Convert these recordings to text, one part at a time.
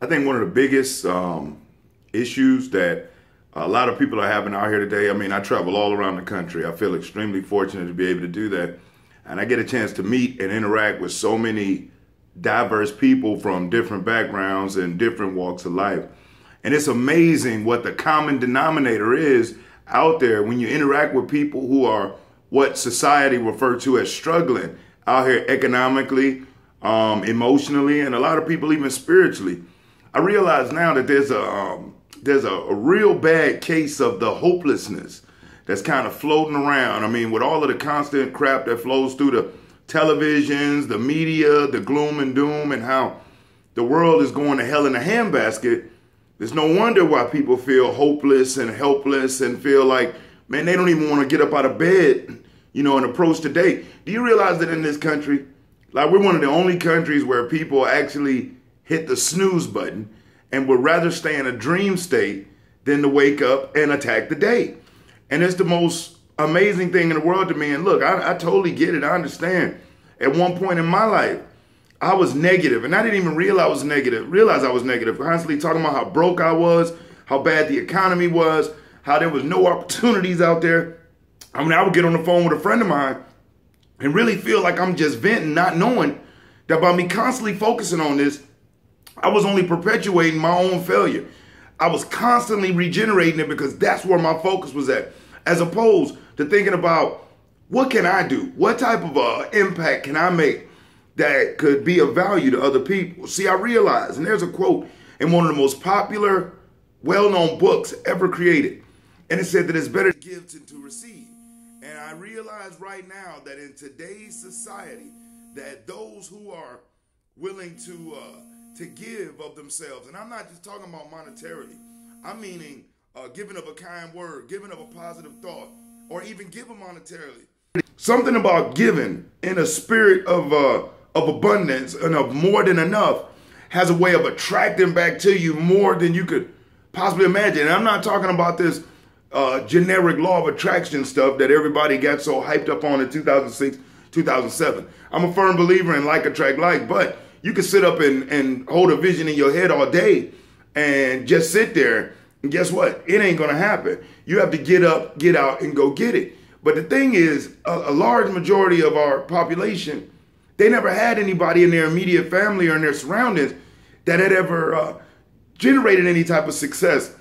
I think one of the biggest um, issues that a lot of people are having out here today. I mean, I travel all around the country. I feel extremely fortunate to be able to do that. And I get a chance to meet and interact with so many diverse people from different backgrounds and different walks of life. And it's amazing what the common denominator is out there when you interact with people who are what society referred to as struggling out here economically, um, emotionally, and a lot of people even spiritually. I realize now that there's a um, there's a, a real bad case of the hopelessness that's kind of floating around. I mean, with all of the constant crap that flows through the televisions, the media, the gloom and doom, and how the world is going to hell in a handbasket, there's no wonder why people feel hopeless and helpless and feel like, man, they don't even want to get up out of bed, you know, and approach the day. Do you realize that in this country, like we're one of the only countries where people actually hit the snooze button and would rather stay in a dream state than to wake up and attack the day. And it's the most amazing thing in the world to me. And look, I, I totally get it. I understand. At one point in my life, I was negative, and I didn't even realize I was negative. Realize I was negative. Constantly talking about how broke I was, how bad the economy was, how there was no opportunities out there. I mean, I would get on the phone with a friend of mine and really feel like I'm just venting, not knowing that by me constantly focusing on this, I was only perpetuating my own failure. I was constantly regenerating it because that's where my focus was at, as opposed to thinking about what can I do? What type of uh, impact can I make that could be of value to other people? See, I realized, and there's a quote in one of the most popular, well-known books ever created, and it said that it's better to give than to receive. And I realize right now that in today's society, that those who are willing to uh, to give of themselves. And I'm not just talking about monetarily. I'm meaning uh, giving of a kind word, giving of a positive thought, or even giving monetarily. Something about giving in a spirit of uh, of abundance and of more than enough has a way of attracting back to you more than you could possibly imagine. And I'm not talking about this uh, generic law of attraction stuff that everybody got so hyped up on in 2006, 2007. I'm a firm believer in like attract like, but you can sit up and, and hold a vision in your head all day and just sit there. And guess what? It ain't going to happen. You have to get up, get out, and go get it. But the thing is, a, a large majority of our population, they never had anybody in their immediate family or in their surroundings that had ever uh, generated any type of success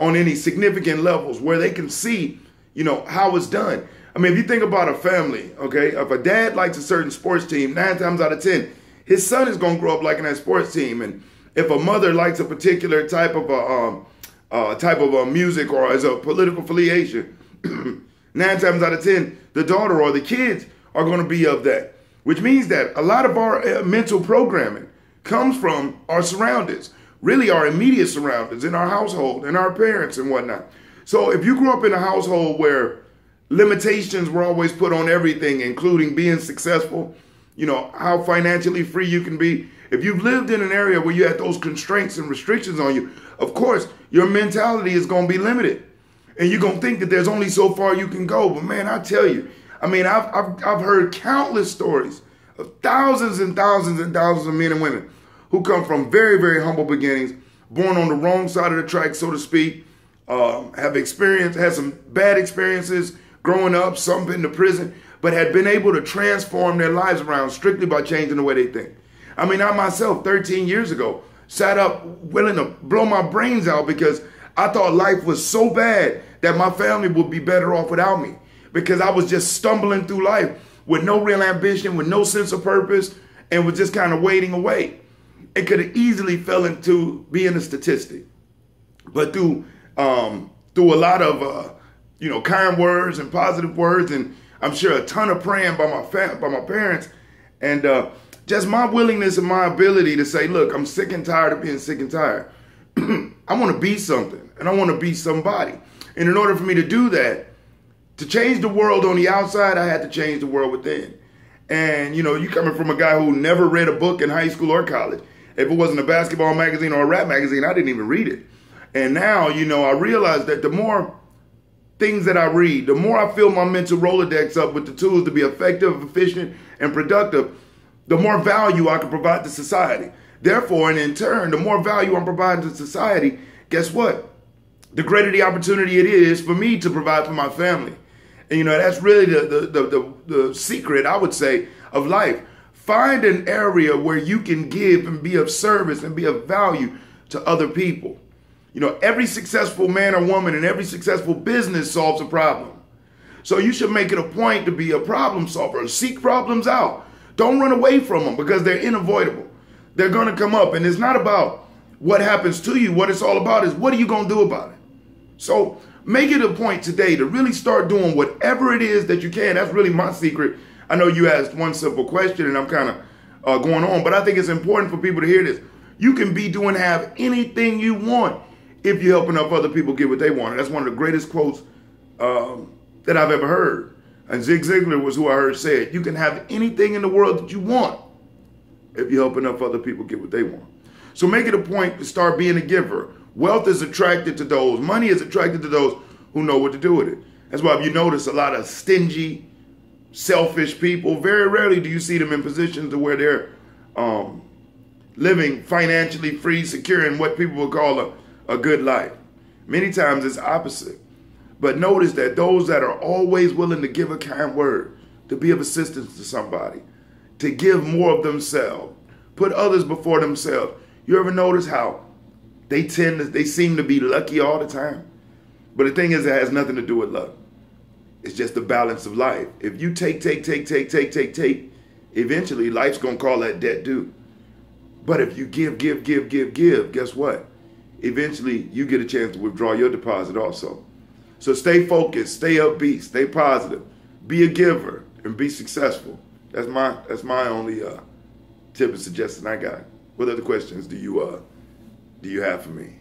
on any significant levels where they can see, you know, how it's done. I mean, if you think about a family, okay, if a dad likes a certain sports team, nine times out of 10, his son is going to grow up liking that sports team. And if a mother likes a particular type of a um, uh, type of a music or as a political affiliation, nine times out of ten, the daughter or the kids are going to be of that. Which means that a lot of our uh, mental programming comes from our surroundings, really our immediate surroundings, in our household, and our parents and whatnot. So if you grew up in a household where limitations were always put on everything, including being successful, you know, how financially free you can be. If you've lived in an area where you had those constraints and restrictions on you, of course, your mentality is going to be limited. And you're going to think that there's only so far you can go. But man, I tell you, I mean, I've, I've, I've heard countless stories of thousands and thousands and thousands of men and women who come from very, very humble beginnings, born on the wrong side of the track, so to speak, um, have experienced, had some bad experiences growing up, some been to prison, but had been able to transform their lives around strictly by changing the way they think. I mean, I myself, 13 years ago, sat up willing to blow my brains out because I thought life was so bad that my family would be better off without me because I was just stumbling through life with no real ambition, with no sense of purpose, and was just kind of waiting away. It could have easily fell into being a statistic. But through um, through a lot of uh, you know kind words and positive words and I'm sure a ton of praying by my fam- by my parents, and uh, just my willingness and my ability to say, look, I'm sick and tired of being sick and tired. I want to be something, and I want to be somebody. And in order for me to do that, to change the world on the outside, I had to change the world within. And you know, you coming from a guy who never read a book in high school or college. If it wasn't a basketball magazine or a rap magazine, I didn't even read it. And now, you know, I realize that the more things that I read, the more I fill my mental Rolodex up with the tools to be effective, efficient, and productive, the more value I can provide to society. Therefore, and in turn, the more value I'm providing to society, guess what? The greater the opportunity it is for me to provide for my family. And you know, that's really the, the, the, the, the secret, I would say, of life. Find an area where you can give and be of service and be of value to other people. You know, every successful man or woman and every successful business solves a problem. So you should make it a point to be a problem solver. Seek problems out. Don't run away from them because they're unavoidable. They're going to come up. And it's not about what happens to you. What it's all about is what are you going to do about it? So make it a point today to really start doing whatever it is that you can. That's really my secret I know you asked one simple question and I'm kind of uh, going on, but I think it's important for people to hear this. You can be doing have anything you want if you're helping up other people get what they want. And that's one of the greatest quotes um, that I've ever heard. And Zig Ziglar was who I heard say it. You can have anything in the world that you want if you're helping up other people get what they want. So make it a point to start being a giver. Wealth is attracted to those, money is attracted to those who know what to do with it. That's why if you notice a lot of stingy, selfish people. Very rarely do you see them in positions to where they're um, living financially free, secure, in what people would call a, a good life. Many times it's opposite. But notice that those that are always willing to give a kind word, to be of assistance to somebody, to give more of themselves, put others before themselves. You ever notice how they tend to, they seem to be lucky all the time? But the thing is, it has nothing to do with luck. It's just the balance of life. If you take, take, take, take, take, take, take, eventually life's gonna call that debt due. But if you give, give, give, give, give, guess what? Eventually you get a chance to withdraw your deposit also. So stay focused, stay upbeat, stay positive, be a giver, and be successful. That's my that's my only uh, tip and suggestion I got. What other questions do you uh, do you have for me?